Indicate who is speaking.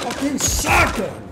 Speaker 1: fucking shotgun!